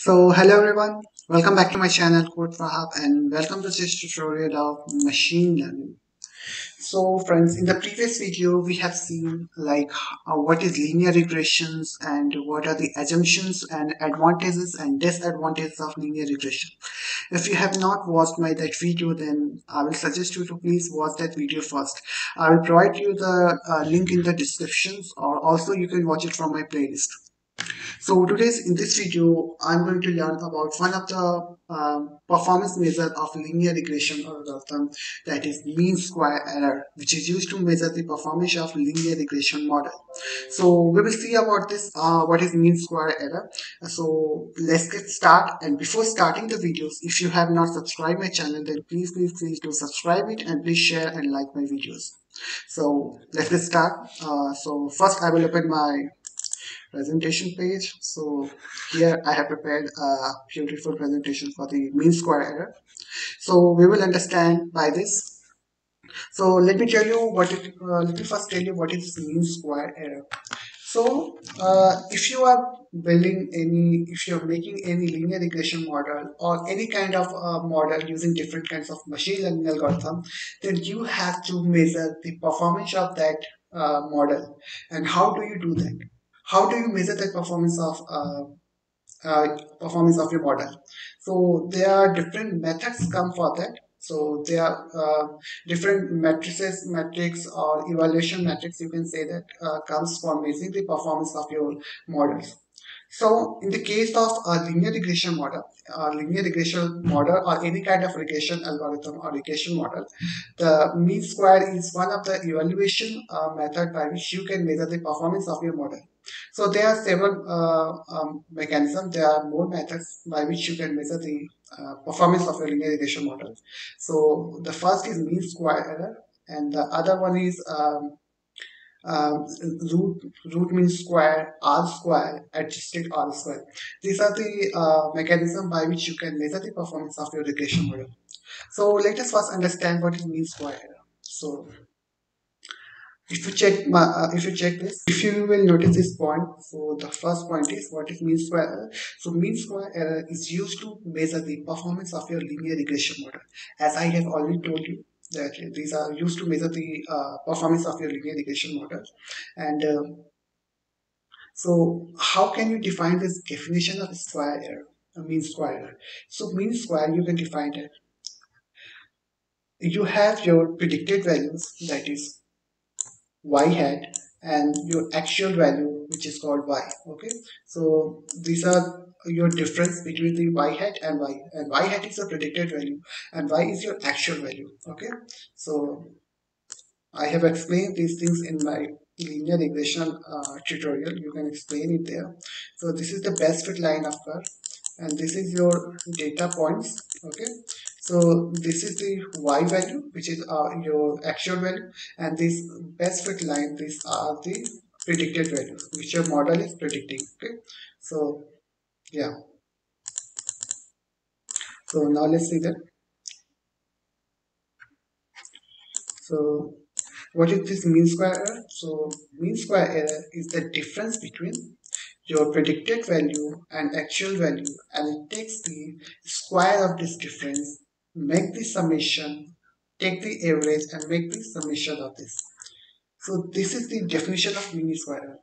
So hello everyone, welcome back to my channel Code Wahab and welcome to this tutorial of machine learning. So friends, in the previous video we have seen like uh, what is linear regressions and what are the assumptions and advantages and disadvantages of linear regression. If you have not watched my that video then I will suggest you to please watch that video first. I will provide you the uh, link in the descriptions or also you can watch it from my playlist. So today's in this video, I'm going to learn about one of the uh, performance measure of linear regression algorithm that is mean square error, which is used to measure the performance of linear regression model. So we will see about this, uh, what is mean square error. So let's get started. And before starting the videos, if you have not subscribed my channel, then please please please to subscribe it and please share and like my videos. So let's get start. Uh, so first I will open my presentation page. So here I have prepared a beautiful presentation for the mean square error. So we will understand by this. So let me tell you what it, uh, let me first tell you what is mean square error. So uh, if you are building any, if you're making any linear regression model or any kind of uh, model using different kinds of machine learning algorithm, then you have to measure the performance of that uh, model. And how do you do that? How do you measure the performance of uh, uh, performance of your model? So there are different methods come for that. So there are uh, different matrices metrics or evaluation metrics you can say that uh, comes for measuring the performance of your models. So in the case of a linear regression model, a linear regression model or any kind of regression algorithm or regression model, the mean square is one of the evaluation uh, method by which you can measure the performance of your model. So there are several uh, um, mechanisms, there are more methods by which you can measure the uh, performance of your linear regression model. So the first is mean square error and the other one is um, um, root root mean square r square adjusted r square. These are the uh, by which you can measure the performance of your regression model. So let us first understand what is mean square error. So if you check my, uh, if you check this if you will notice this point so the first point is what is mean square error. So mean square error is used to measure the performance of your linear regression model. As i have already told you that these are used to measure the uh, performance of your linear regression model. And uh, so how can you define this definition of square error? Mean square error. So mean square you can define it. You have your predicted values that is y hat and your actual value which is called y okay? So these are your difference between the y hat and y and y hat is a predicted value and y is your actual value okay? So i have explained these things in my linear regression uh, tutorial. You can explain it there. So this is the best fit line of curve and this is your data points okay so this is the y value which is uh, your actual value and this best fit line these are the predicted values which your model is predicting okay? So yeah. So now let's see that. So what is this mean square error? So mean square error is the difference between your predicted value and actual value and it takes the square of this difference make the summation take the average and make the summation of this so this is the definition of mean square error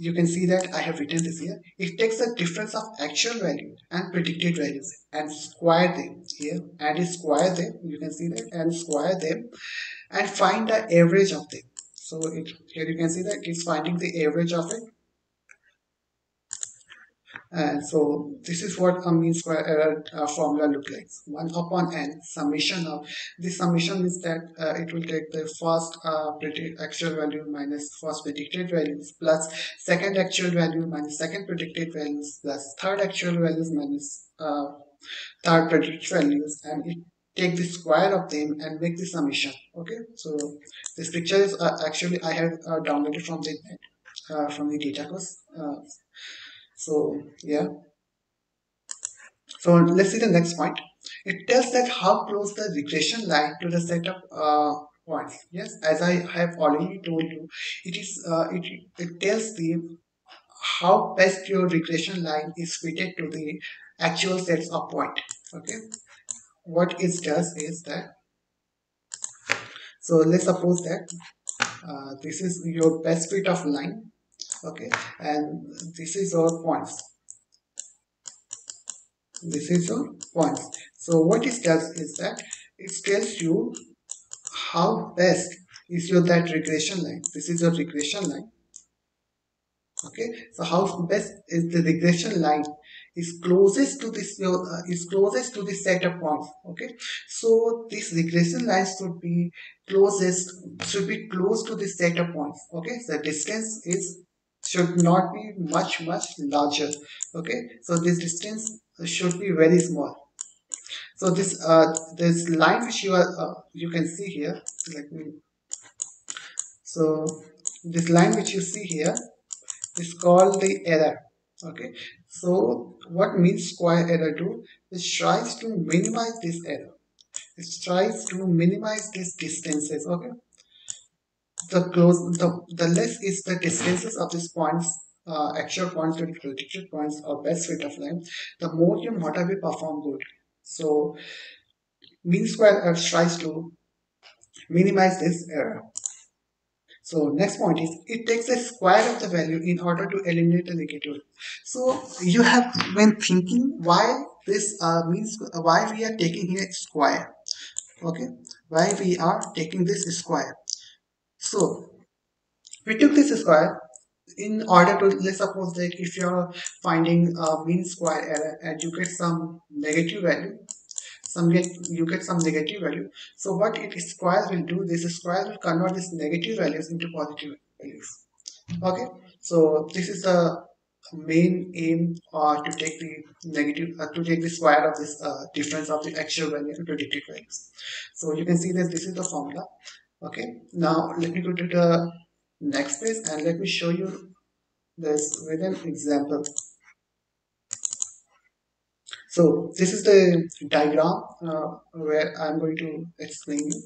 you can see that I have written this here. It takes the difference of actual value and predicted values and square them here and square them. You can see that and square them and find the average of them. So it, here you can see that it's finding the average of it and so this is what a mean square error uh, formula look like. 1 upon n summation of this summation is that uh, it will take the first uh, actual value minus first predicted values plus second actual value minus second predicted values plus third actual values minus uh, third predicted values. And it take the square of them and make the summation. Okay? So this picture is uh, actually I have uh, downloaded from the from the data course so yeah. So let's see the next point. It tells that how close the regression line to the set of uh, points. Yes as i have already told you it is uh, it, it tells the how best your regression line is fitted to the actual sets of point. Okay. What it does is that so let's suppose that uh, this is your best fit of line okay. And this is your points. This is your points. So what it does is that it tells you how best is your that regression line. This is your regression line. Okay? So how best is the regression line is closest to this uh, is closest to the set of points. Okay? So this regression line should be closest should be close to the set of points. Okay? The distance is should not be much much larger okay? So this distance should be very small. So this uh this line which you are uh, you can see here let me so this line which you see here is called the error okay? So what mean square error do? It tries to minimize this error. It tries to minimize these distances okay the close the, the less is the distances of these points uh, actual points to predicted points or best fit of line the more your model will perform good so mean square error tries to minimize this error so next point is it takes a square of the value in order to eliminate the negative. So you have been thinking why this uh, means why we are taking here square. Okay, why we are taking this square. So we took this square in order to let's suppose that if you're finding a mean square error and you get some negative value some get you get some negative value so what it square will do this square will convert these negative values into positive values. Okay? So this is the main aim uh, to take the negative uh, to take the square of this uh, difference of the actual value and predicted values. So you can see that this is the formula okay now let me go to the next page and let me show you this with an example so this is the diagram uh, where I'm going to explain you.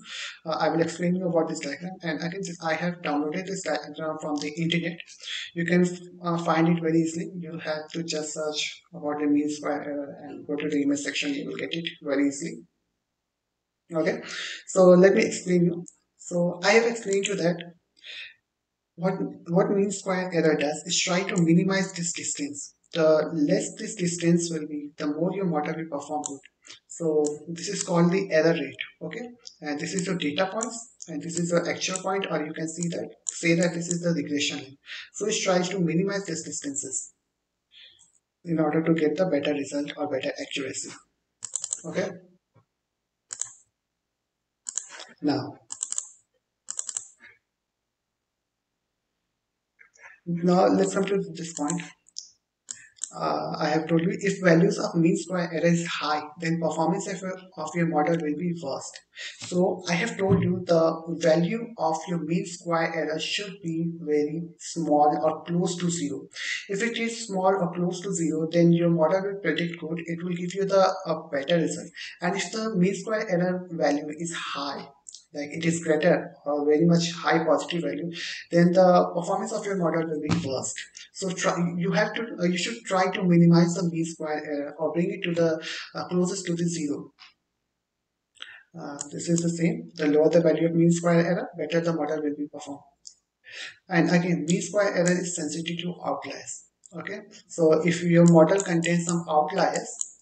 Uh, I will explain you about this diagram and I can I have downloaded this diagram from the internet. You can uh, find it very easily. You have to just search what it means by and go to the image section. You will get it very easily. Okay, so let me explain you. So I have explained you that what what mean square error does is try to minimize this distance the less this distance will be, the more your model will perform good. So this is called the error rate, okay? And this is your data points, and this is your actual point, or you can see that, say that this is the regression. So it tries to minimize these distances in order to get the better result or better accuracy, okay? Now, now let's come to this point uh, I have told you if values of mean square error is high then performance of your, of your model will be worst. So I have told you the value of your mean square error should be very small or close to zero. If it is small or close to zero then your model will predict good it will give you the a better result and if the mean square error value is high like it is greater or very much high positive value. Then the performance of your model will be worst so try, you have to uh, you should try to minimize the mean square error or bring it to the uh, closest to the zero. Uh, this is the same. The lower the value of mean square error better the model will be performed. And again mean square error is sensitive to outliers. Okay? So if your model contains some outliers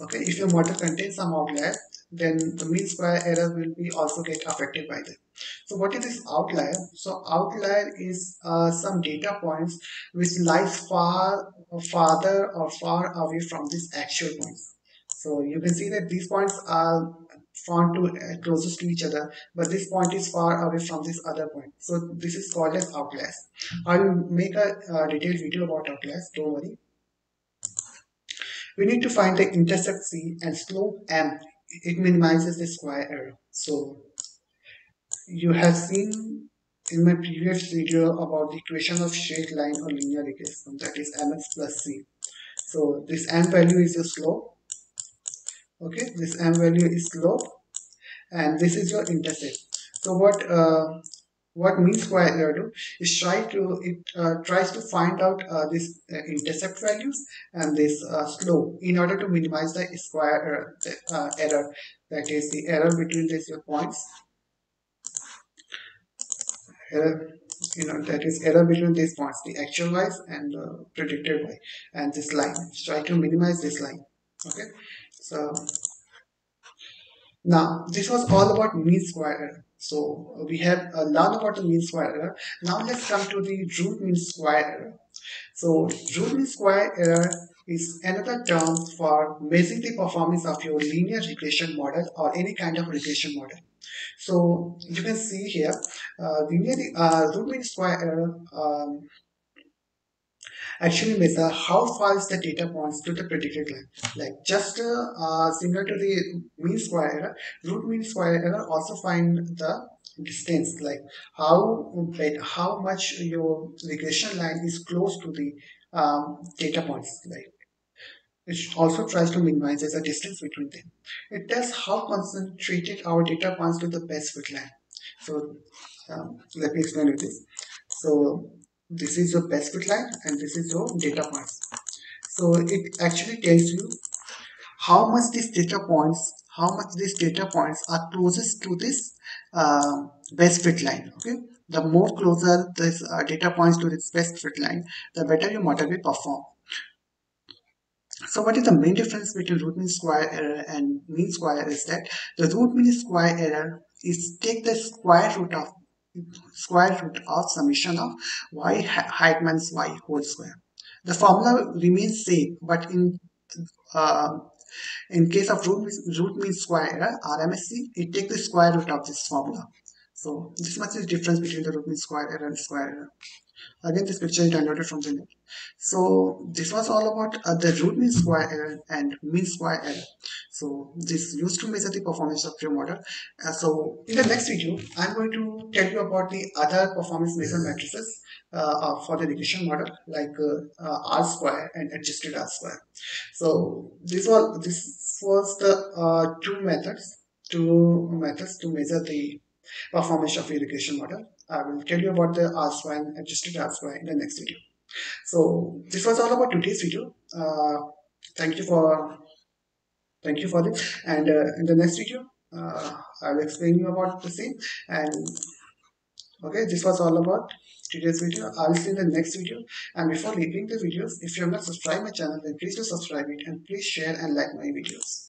okay if your model contains some outliers then the mean square error will be also get affected by them. So what is this outlier? So outlier is uh, some data points which lies far farther or far away from this actual points. So you can see that these points are found to uh, closest to each other, but this point is far away from this other point. So this is called as outliers. I will make a uh, detailed video about outliers. Don't worry. We need to find the intercept C and slope M it minimizes the square error. So you have seen in my previous video about the equation of straight line or linear regression that is mx plus c. So this m value is your slope. Okay, this m value is slope and this is your intercept. So what uh, what mean square error do is try to it uh, tries to find out uh, this uh, intercept values and this uh, slope in order to minimize the square error, uh, error. That is the error between these points. Error you know that is error between these points the actual y and the predicted y and this line. Try to minimize this line okay? So now this was all about mean square error so we have uh, learned about the mean square error. Now let's come to the root mean square error. So root mean square error is another term for measuring the performance of your linear regression model or any kind of regression model. So you can see here, uh, linear uh, root mean square error um, actually measure how far is the data points to the predicted line. Like just uh, uh, similar to the mean square error, root mean square error also find the distance, like how how much your regression line is close to the um, data points. Like it also tries to minimize the distance between them. It tells how concentrated our data points to the best fit line. So um, let me explain it this. So this is your best fit line and this is your data points. So it actually tells you how much these data points, how much these data points are closest to this uh, best fit line. Okay, the more closer this uh, data points to this best fit line, the better your model will perform. So what is the main difference between root mean square error and mean square is that the root mean square error is take the square root of square root of summation of y hat minus y whole square. The formula remains same, but in uh, in case of root, root mean square error, RMSE, it takes the square root of this formula. So this much is difference between the root mean square error and square error. Again, this picture is downloaded from the net. So this was all about uh, the root mean square error and mean square error. So this used to measure the performance of your model. Uh, so in the next video, I'm going to tell you about the other performance measure matrices uh, for the regression model like uh, uh, R square and adjusted R square. So this was this was the uh, two methods, two methods to measure the performance of your regression model. I will tell you about the R square and adjusted R square in the next video. So this was all about today's video. Uh, thank you for thank you for this. And uh, in the next video, uh, I will explain you about the same. And okay, this was all about today's video. I will see you in the next video. And before leaving the videos, if you have not subscribed my channel, then please do subscribe it and please share and like my videos.